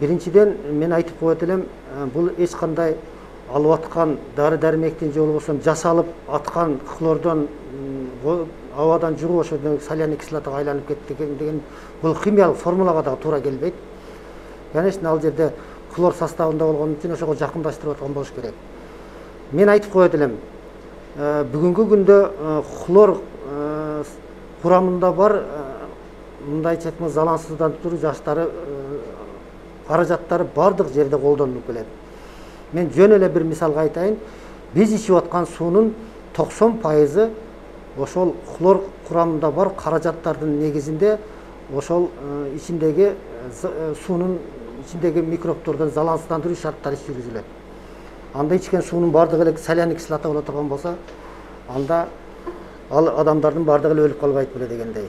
биринчиден мен айтып коет элем бул эч кандай алып аткан дары дармектин же болбосо жасалып аткан хлордон абадан жугуп ошо соляный кислотага айланып кетти деген бул химиялык формулага дагы туура келбейт конечно ал жерде хлор составында болгон үчүн ошого жакындаштырып аткан болуш керек мен айтып коет элем бүгүнкү күндө хлор курамында бар мындайча айтканда залалсыздандыруу жаштары каражаттары баардык жерде колдонулуп келет мен жөн эле бир мисалга айтайын. Биз ичип аткан суунун токсон пайызы ошол хлор курамында бар каражаттардын негизинде ошол ичиндеги суунун ичиндеги микробтордон залалсыздандыруу шарттары жүргүзүлөт анда ичкен суунун баардыгы эле соляный кислота боло турган болсо анда ал адамдардын баардыгы эле өлүп калбайт беле дегендей.